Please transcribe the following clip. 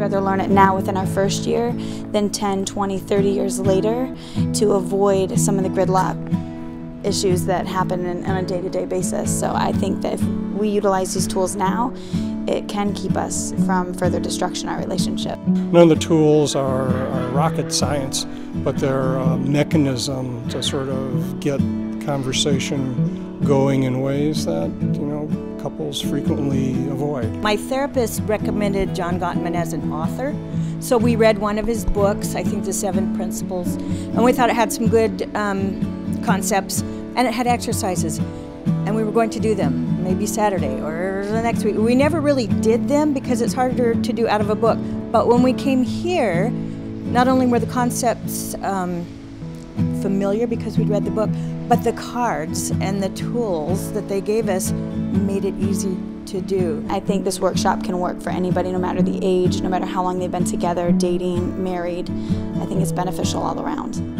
further learn it now within our first year than 10, 20, 30 years later to avoid some of the gridlock issues that happen in, on a day-to-day -day basis. So I think that if we utilize these tools now, it can keep us from further destruction in our relationship. None of the tools are, are rocket science, but they're a mechanism to sort of get conversation going in ways that, you know, couples frequently avoid. My therapist recommended John Gottman as an author, so we read one of his books, I think The Seven Principles, and we thought it had some good um, concepts and it had exercises and we were going to do them maybe Saturday or the next week. We never really did them because it's harder to do out of a book. But when we came here, not only were the concepts um, familiar because we'd read the book, but the cards and the tools that they gave us made it easy to do. I think this workshop can work for anybody, no matter the age, no matter how long they've been together, dating, married. I think it's beneficial all around.